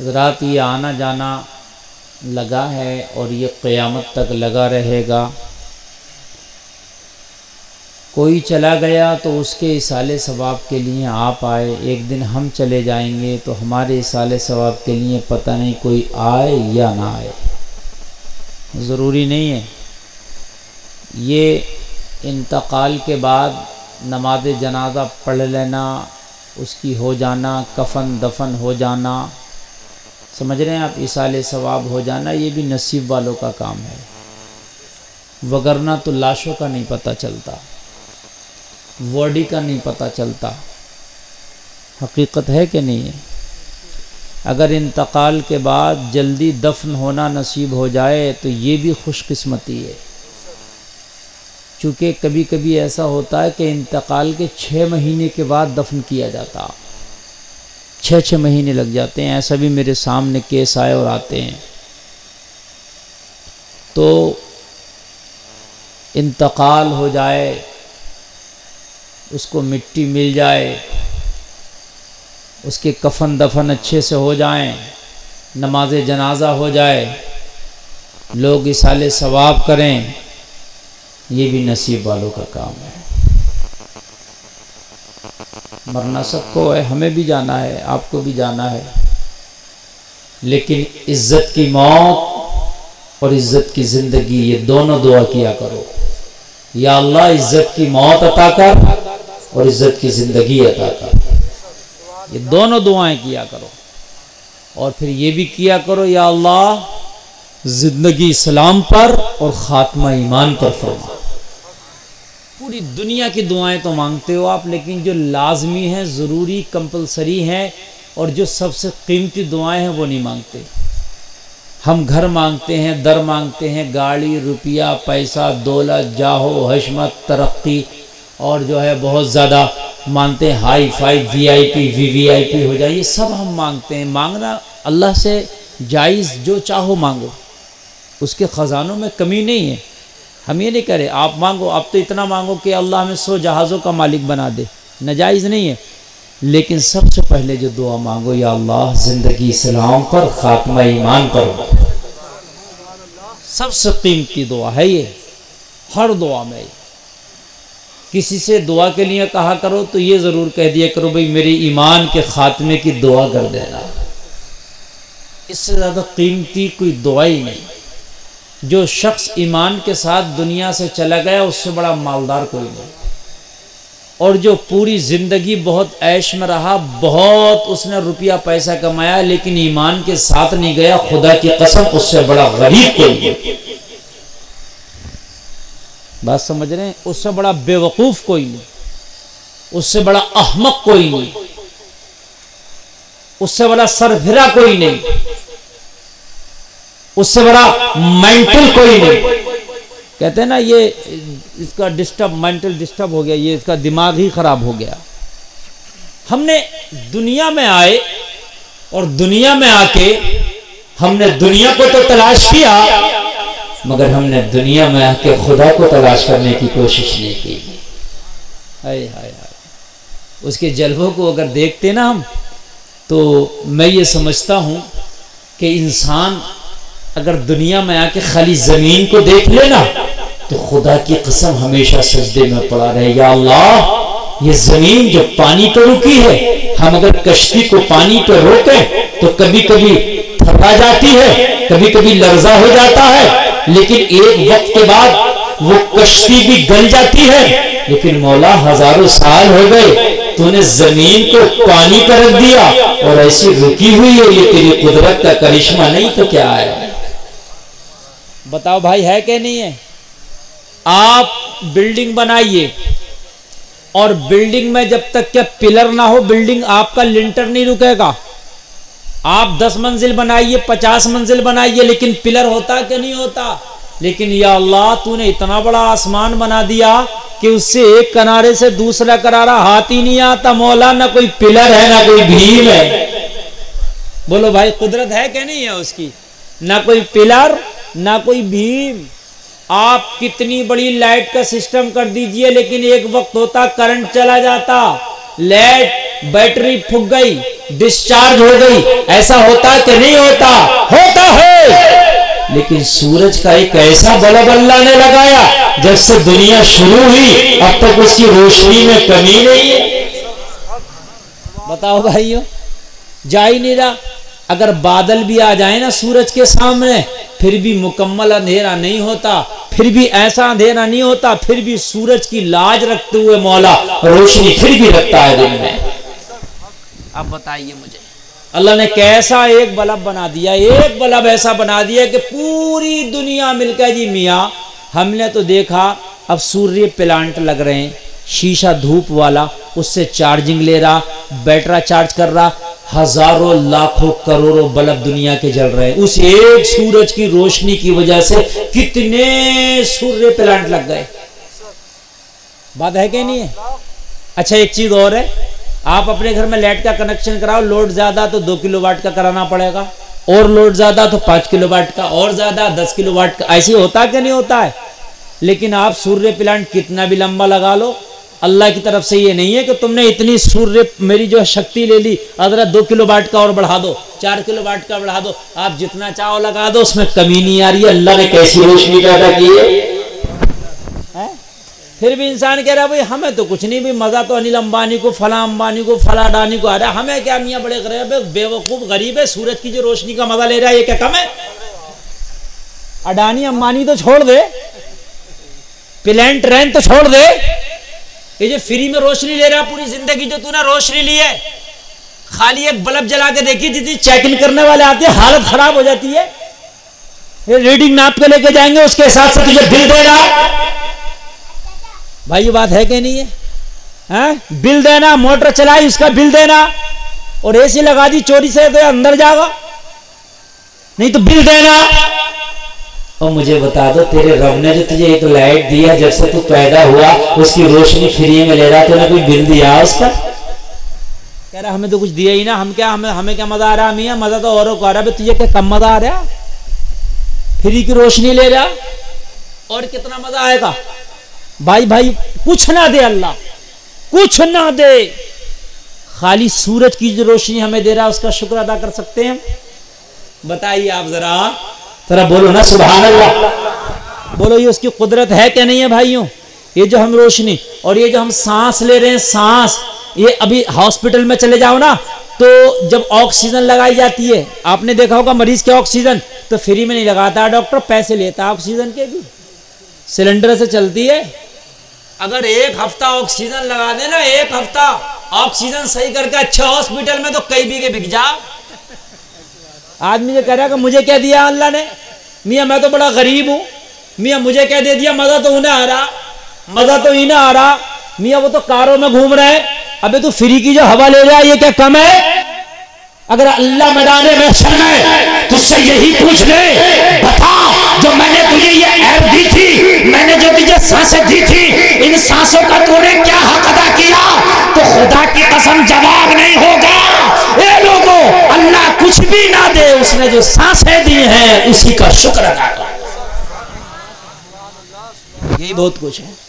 रात ये आना जाना लगा है और ये क़यामत तक लगा रहेगा। कोई चला गया तो उसके इसाले सवाब के लिए आप आए, एक दिन हम चले जाएँगे तो हमारे इसाले सवाब के लिए पता नहीं कोई आए या ना आए। ज़रूरी नहीं है। ये इंतकाल के बाद नमाज़ जनाजा पढ़ लेना, उसकी हो जाना कफन दफन हो जाना समझ रहे हैं आप इसाले सवाब हो जाना, ये भी नसीब वालों का काम है। वगरना तो लाशों का नहीं पता चलता बॉडी का नहीं पता चलता। हकीकत है कि नहीं है? अगर इंतकाल के बाद जल्दी दफन होना नसीब हो जाए तो ये भी खुशकिस्मती है। चूँकि कभी कभी ऐसा होता है कि इंतकाल के छः महीने के बाद दफन किया जाता। छः छः महीने लग जाते हैं, ऐसा भी मेरे सामने केस आए और आते हैं। तो इंतकाल हो जाए, उसको मिट्टी मिल जाए, उसके कफन दफन अच्छे से हो जाएँ, नमाज़ जनाजा हो जाए, लोग इसाले सवाब करें, ये भी नसीब वालों का काम है। मरना सबको है, हमें भी जाना है, आपको भी जाना है। लेकिन इज़्ज़त की मौत और इज़्ज़त की ज़िंदगी, ये दोनों दुआ किया करो। या अल्लाह, इज़्ज़त की मौत अता कर और इज़्ज़त की ज़िंदगी अता कर। ये दोनों दुआएँ किया करो। और फिर ये भी किया करो, या अल्लाह, ज़िंदगी इस्लाम पर और ख़ात्मा ईमान पर फरमा। पूरी दुनिया की दुआएँ तो मांगते हो आप, लेकिन जो लाजमी हैं, ज़रूरी, कंपलसरी हैं, और जो सबसे कीमती दुआएँ हैं, वो नहीं मांगते। हम घर मांगते हैं, दर मांगते हैं, गाड़ी, रुपया, पैसा, दौलत, जाहो, हशमत, तरक्की, और जो है बहुत ज़्यादा मानते हैं, hi fi V I P V V I P हो जाए, ये सब हम मांगते हैं। मांगना अल्लाह से जायज़, जो चाहो मांगो। उसके ख़जानों में कमी नहीं है। हम ये नहीं करें। आप मांगो, आप तो इतना मांगो कि अल्लाह हमें सौ जहाज़ों का मालिक बना दे। नजायज़ नहीं है। लेकिन सबसे पहले जो दुआ मांगो, या अल्लाह, ज़िंदगी इस्लाम पर, ख़ात्मा ईमान पर सबसे कीमती दुआ है ये। हर दुआ में किसी से दुआ के लिए कहा करो तो ये ज़रूर कह दिया करो, भाई, मेरे ईमान के ख़ात्मे की दुआ कर देना। इससे ज़्यादा कीमती कोई दुआ ही नहीं। जो शख्स ईमान के साथ दुनिया से चला गया, उससे बड़ा मालदार कोई नहीं। और जो पूरी ज़िंदगी बहुत ऐश में रहा, बहुत उसने रुपया पैसा कमाया, लेकिन ईमान के साथ नहीं गया, खुदा की कसम, उससे बड़ा गरीब कोई नहीं। बात समझ रहे हैं? उससे बड़ा बेवकूफ़ कोई नहीं। उससे बड़ा अहमक कोई नहीं। उससे बड़ा सरफिरा कोई नहीं। उससे बड़ा मेंटल कोई नहीं। कहते हैं ना ये इसका डिस्टर्ब मेंटल डिस्टर्ब हो गया ये इसका दिमाग ही खराब हो गया। हमने दुनिया में आए और दुनिया में आके हमने दुनिया को तो तलाश किया मगर हमने दुनिया में आके खुदा को तलाश करने की कोशिश नहीं की। हाय हाय हाय। उसके जलवों को अगर देखते ना हम तो मैं ये समझता हूँ कि इंसान अगर दुनिया में आके खाली ज़मीन को देख लेना तो खुदा की कसम हमेशा सजदे में पड़ा रहे। या अल्लाह, ये ज़मीन जो पानी पर रुकी है, हम अगर कश्ती को पानी पर रोके तो कभी कभी थका जाती है कभी कभी लर्जा हो जाता है, लेकिन एक वक्त के बाद वो कश्ती भी गल जाती है। लेकिन मौला, हज़ारों साल हो गए, तूने ज़मीन को पानी पर रख दिया, और ऐसी रुकी हुई है, ये तेरी कुदरत का करिश्मा नहीं तो क्या है? बताओ भाई है कि नहीं है? आप बिल्डिंग बनाइए। और बिल्डिंग में जब तक क्या पिलर ना हो, बिल्डिंग आपका लिंटर नहीं रुकेगा। आप दस मंजिल बनाइए, पचास मंजिल बनाइए, लेकिन पिलर होता कि नहीं होता? लेकिन या अल्लाह, तूने इतना बड़ा आसमान बना दिया कि उससे एक किनारे से दूसरा किनारा हाथ ही नहीं आता। मौला, ना कोई पिलर है, ना कोई भीम है। बोलो भाई, कुदरत है कि नहीं है उसकी? ना कोई पिलर ना कोई भीम। आप कितनी बड़ी लाइट का सिस्टम कर दीजिए, लेकिन एक वक्त होता करंट चला जाता, लाइट, बैटरी फूक गई डिस्चार्ज हो गई। ऐसा होता कि नहीं होता? होता है। लेकिन सूरज का एक ऐसा बल्ब अल्लाह ने लगाया, जब से दुनिया शुरू हुई, अब तक उसकी रोशनी में कमी नहीं है। बताओ भाइयों, जा ही नहीं रहा। अगर बादल भी आ जाए ना सूरज के सामने फिर भी मुकम्मल अंधेरा नहीं होता फिर भी ऐसा अंधेरा नहीं होता फिर भी सूरज की लाज रखते हुए मौला रोशनी फिर भी रखता है दिन में। अब बताइए मुझे। अल्लाह ने कैसा एक बल्ब बना दिया एक बल्ब ऐसा बना दिया कि पूरी दुनिया मिलकर जी मियाँ हमने तो देखा अब सूर्य प्लांट लग रहे हैं। शीशा धूप वाला, उससे चार्जिंग ले रहा बैटरा चार्ज कर रहा, हज़ारों, लाखों, करोड़ों बल्ब दुनिया के जल रहे उस एक सूरज की रोशनी की वजह से कितने सूर्य प्लांट लग गए। बात है कि नहीं है? अच्छा एक चीज़ और है। आप अपने घर में लाइट का कनेक्शन कराओ लोड ज़्यादा तो दो किलो वाट का कराना पड़ेगा। और लोड ज़्यादा तो पाँच किलो वाट का, और ज़्यादा दस किलो वाट का। ऐसे होता कि नहीं होता है? लेकिन आप सूर्य प्लांट कितना भी लंबा लगा लो अल्लाह की तरफ़ से ये नहीं है कि तुमने इतनी सूर्य मेरी जो शक्ति ले ली अदरा दो किलो वाट का और बढ़ा दो, चार किलो वाट का बढ़ा दो, आप जितना चाहो लगा दो, उसमें कमी नहीं आ रही है, अल्लाह ने कैसी रोशनी पैदा की है? फिर भी इंसान कह रहा है, भाई, हमें तो कुछ नहीं भी मज़ा तो अनिल अंबानी को, फला अंबानी को, फला अडानी को आ रहा है, हमें क्या मियाँ बड़े गरीब है बेवकूफ़ गरीब है, सूरज की जो रोशनी का मज़ा ले रहा है, ये क्या कम है? अडानी अंबानी तो छोड़ दे प्लेन ट्रेन तो छोड़ दे ये जो फ्री में रोशनी ले रहा पूरी ज़िंदगी जो तूने रोशनी ली है, खाली एक बल्ब जला के देखी जितनी चेक इन करने वाले आते हैं, हालत खराब हो जाती है। ये रीडिंग नाप के लेके जाएँगे, उसके हिसाब से तुझे बिल देना भाई, ये बात है कि नहीं है? हैं? बिल देना, मोटर चलाई, उसका बिल देना, और एसी लगा दी, चोरी से तो अंदर जाएगा। नहीं तो बिल देना। और मुझे बता दो, तेरे रब ने जो तुझे एक लाइट दिया, जब से तू पैदा हुआ, उसकी रोशनी फ्री में ले रहा, तूने कोई बिल दिया उसका कह रहा, हमें तो कुछ दिया ही ना, हम क्या, हमें हमें क्या मज़ा आ रहा, मियाँ? मज़ा तो औरों को आ रहा है तुझे क्या कम मज़ा आ रहा? फ्री की रोशनी ले रहा और कितना मज़ा आएगा? भाई भाई, कुछ ना दे अल्लाह, कुछ ना दे। खाली सूरज की जो रोशनी हमें दे रहा है उसका शुक्र अदा कर सकते हैं बताइए आप जरा। जरा बोलो ना सुबह अल्लाह बोलो, ये उसकी कुदरत है क्या नहीं है भाइयों? ये जो हम रोशनी और ये जो हम सांस ले रहे हैं, सांस, ये अभी हॉस्पिटल में चले जाओ ना तो जब ऑक्सीजन लगाई जाती है, आपने देखा होगा मरीज़ के ऑक्सीजन तो फ्री में नहीं लगाता डॉक्टर, पैसे लेता ऑक्सीजन के भी। सिलेंडर से चलती है। अगर एक हफ़्ता ऑक्सीजन लगा देना एक हफ़्ता, ऑक्सीजन सही करके अच्छे हॉस्पिटल में तो कई के बिक जा। आदमी जो कह रहा है कि मुझे क्या दिया अल्लाह ने। मियाँ, मैं तो बड़ा गरीब हूँ। मियाँ, मुझे क्या दे दिया, मज़ा तो उन्हें आ रहा। मज़ा तो इन्हें आ रहा। मियाँ, वो तो कारों में घूम रहे हैं। अबे तू फ्री की जो हवा ले रहा है, ये क्या कम है? अगर अल्लाह मैदान में में तुझसे यही पूछ ले। बता, जो मैंने तुझे ये ऐप दी थी, मैंने जो तुझे साँसें दी थी, इन सांसों का तूने क्या हक अदा किया? तो खुदा की कसम जवाब नहीं होगा। ए लोगों, अल्लाह कुछ भी ना दे उसने जो साँसें दी हैं, उसी का शुक्र अदा कर। यही बहुत कुछ है।